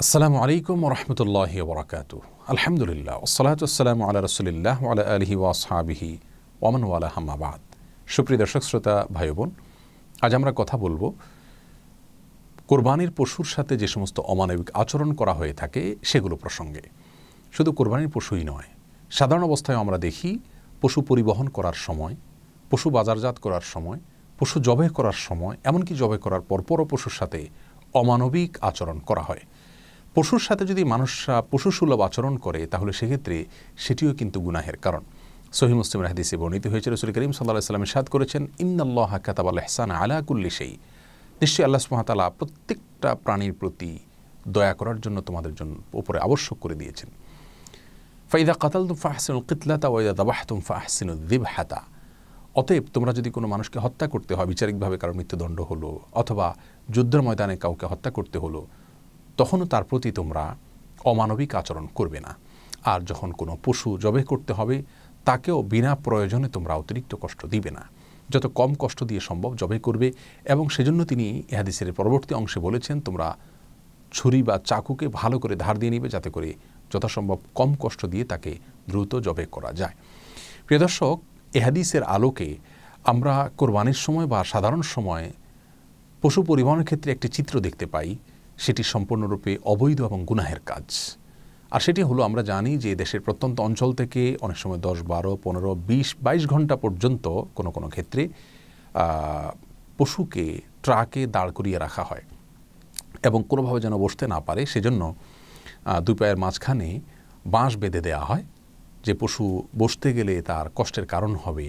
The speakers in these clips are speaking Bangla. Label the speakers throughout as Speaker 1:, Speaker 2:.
Speaker 1: আসসালামু আলাইকুম রহমতুল্লাহ বরকাত আলহামদুলিল্লাহ ওসলাতাম আল্লাহ রসুলিল্লাহ আলা আলহি ওয়াসহাবিহি ওয়ামান হামাবাদ সুপ্রিয় দর্শক শ্রোতা ভাই বোন, আজ আমরা কথা বলব কোরবানির পশুর সাথে যে সমস্ত অমানবিক আচরণ করা হয়ে থাকে সেগুলো প্রসঙ্গে। শুধু কোরবানির পশুই নয়, সাধারণ অবস্থায় আমরা দেখি পশু পরিবহন করার সময়, পশু বাজারজাত করার সময় পশু জবে করার সময়, এমনকি জবে করার পরপরও পশুর সাথে অমানবিক আচরণ করা হয়। পশুর সাথে যদি মানুষরা পশুসুলভ আচরণ করে, তাহলে সেক্ষেত্রে সেটিও কিন্তু গুনাহের কারণ। সহি মুসলিম হাদিসে বর্ণিত হয়েছে, রসুল করিম সাল্লাহ সাল্লাম সাদ করেছেন ইন্দাল্লাহ কাতাব আল এহসান আলা কুল্লি সেই নিশ্চয়ই আল্লাহ সুহাতালা প্রত্যেকটা প্রাণীর প্রতি দয়া করার জন্য তোমাদের জন্য উপরে আবশ্যক করে দিয়েছেন। ফাইদা কাতাল তুম ফাহসিনুল কিতলাতা ওয়াইদা দাবাহ তুম ফাহসিনুল দিবহাতা। অতএব তোমরা যদি কোনো মানুষকে হত্যা করতে হয়, বিচারিকভাবে কারও মৃত্যুদণ্ড হলো, অথবা যুদ্ধের ময়দানে কাউকে হত্যা করতে হলো, তখনও তার প্রতি তোমরা অমানবিক আচরণ করবে না। আর যখন কোনো পশু জবে করতে হবে, তাকেও বিনা প্রয়োজনে তোমরা অতিরিক্ত কষ্ট দিবে না। যত কম কষ্ট দিয়ে সম্ভব জবে করবে, এবং সেজন্য তিনি ইহাদিসের পরবর্তী অংশে বলেছেন, তোমরা ছুরি বা চাকুকে ভালো করে ধার দিয়ে নিবে, যাতে করে যথাসম্ভব কম কষ্ট দিয়ে তাকে দ্রুত জবে করা যায়। প্রিয় দর্শক এহাদিসের আলোকে আমরা কোরবানির সময় বা সাধারণ সময় পশু পরিবহনের ক্ষেত্রে একটি চিত্র দেখতে পাই। সেটি সম্পূর্ণরূপে অবৈধ এবং গুনাহের কাজ। আর সেটি হলো, আমরা জানি যে দেশের প্রত্যন্ত অঞ্চল থেকে অনেক সময় দশ, বারো, পনেরো, বিশ, বাইশ ঘণ্টা পর্যন্ত কোনো কোনো ক্ষেত্রে পশুকে ট্রাকে দাঁড় করিয়ে রাখা হয় এবং কোনোভাবে যেন বসতে না পারে। সেজন্য দুই পায়ের মাঝখানে বাঁশ বেঁধে দেওয়া হয়। যে পশু বসতে গেলে তার কষ্টের কারণ হবে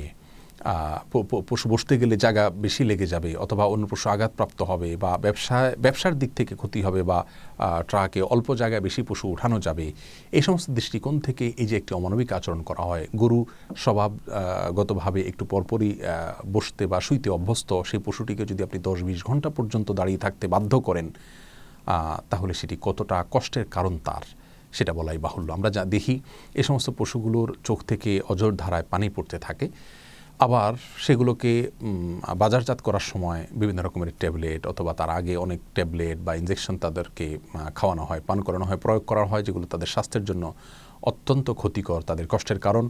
Speaker 1: পশু বসতে গেলে জায়গা বেশি লেগে যাবে অথবা অন্য পশু আঘাতপ্রাপ্ত হবে বা ব্যবসায় ব্যবসার দিক থেকে ক্ষতি হবে বা ট্রাকে অল্প জায়গায় বেশি পশু উঠানো যাবে। এই সমস্ত দৃষ্টিকোণ থেকে এই যে একটি অমানবিক আচরণ করা হয়, গরু স্বভাবগতভাবে একটু পরপরই বসতে বা শুইতে অভ্যস্ত, সেই পশুটিকে যদি আপনি দশ বিশ ঘণ্টা পর্যন্ত দাঁড়িয়ে থাকতে বাধ্য করেন তাহলে সেটি কতটা কষ্টের কারণ তার? সেটা বলাই বাহুল্য। আমরা যা দেখি, এ সমস্ত পশুগুলোর চোখ থেকে অজর ধারায় পানি পড়তে থাকে। আবার সেগুলোকে বাজারজাত করার সময় বিভিন্ন রকমের ট্যাবলেট অথবা তার আগে অনেক ট্যাবলেট বা ইঞ্জেকশন তাদেরকে খাওয়ানো হয়, পান করানো হয়, প্রয়োগ করা হয়, যেগুলো তাদের স্বাস্থ্যের জন্য অত্যন্ত ক্ষতিকর, তাদের কষ্টের কারণ।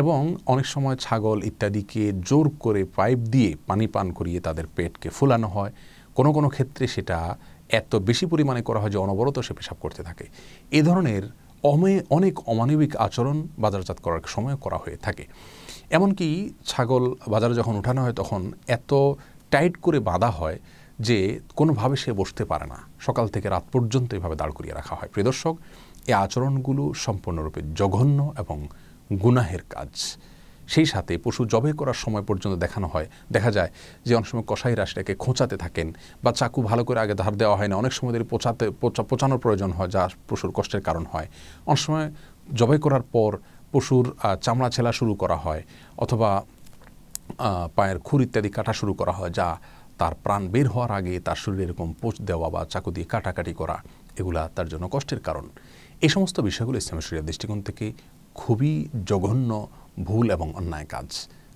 Speaker 1: এবং অনেক সময় ছাগল ইত্যাদিকে জোর করে পাইপ দিয়ে পানি পান করিয়ে তাদের পেটকে ফুলানো হয়। কোনো কোনো ক্ষেত্রে সেটা এত বেশি পরিমাণে করা হয় যে অনবরত সে পেশাব করতে থাকে। এ ধরনের অমে, অনেক অমানবিক আচরণ বাজারজাত করার সময় করা হয়ে থাকে। এমনকি ছাগল বাজারে যখন উঠানো হয় তখন এত টাইট করে বাঁধা হয় যে কোনোভাবে সে বসতে পারে না। সকাল থেকে রাত পর্যন্ত এভাবে দাঁড় করিয়ে রাখা হয়। প্রিয়দর্শক এই আচরণগুলো সম্পূর্ণরূপে জঘন্য এবং গুনাহের কাজ। সেই সাথে পশু জবে করার সময় পর্যন্ত দেখানো হয়। দেখা যায় যে অনেক সময় কষাইরা সেটাকে খোঁচাতে থাকেন বা চাকু ভালো করে আগে ধার দেওয়া হয় না। অনেক সময় ধরে পোচাতে পোচানোর প্রয়োজন হয় যা পশুর কষ্টের কারণ হয়। অনেক সময় জবাই করার পর পশুর চামড়া ছেলা শুরু করা হয় অথবা পায়ের খুর ইত্যাদি কাটা শুরু করা হয় যা তার প্রাণ বের হওয়ার আগে তার শরীরে এরকম পোচ দেওয়া বা চাকু দিয়ে কাটাকাটি করা, এগুলা তার জন্য কষ্টের কারণ। এই সমস্ত বিষয়গুলো ইসলামের শরীরের দৃষ্টিকোণ থেকে খুবই জঘন্য ভুল এবং অন্যায় কাজ।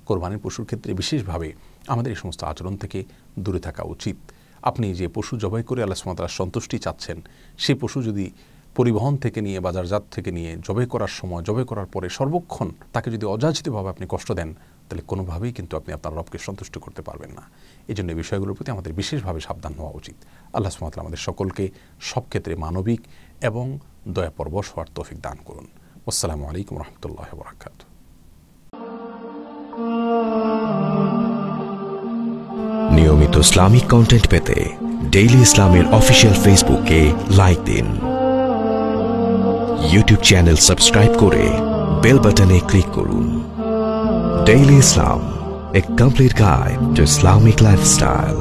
Speaker 1: কোরবানির পশুর ক্ষেত্রে বিশেষভাবে আমাদের এই সমস্ত আচরণ থেকে দূরে থাকা উচিত। আপনি যে পশু জবাই করে আল্লাহ সুমাতার সন্তুষ্টি চাচ্ছেন সেই পশু যদি পরিবহন থেকে নিয়ে, বাজারজাত থেকে নিয়ে জবে করার সময় জবে করার পরে সর্বক্ষণ তাকে যদি অযাচিতভাবে আপনি কষ্ট দেন, তাহলে কোনোভাবেই কিন্তু আপনি আপনার রবকে সন্তুষ্ট করতে পারবেন না। এই জন্য এই বিষয়গুলোর প্রতি আমাদের বিশেষভাবে সাবধান হওয়া উচিত। আল্লাহ সুমাতাল আমাদের সকলকে সব ক্ষেত্রে মানবিক এবং দয়াপরবশ হওয়ার তৌফিক দান করুন। আসসালামু আলাইকুম রহমতুল্লাহ বরাকাত
Speaker 2: নিয়মিত ইসলামিক কন্টেন্ট পেতে ডেইলি ইসলামের অফিসিয়াল ফেসবুকে লাইক দিন। ইউটিউব চ্যানেল সাবস্ক্রাইব করে বেল বাটনে ক্লিক করুন। Daily Islam a complete guide to Islamic lifestyle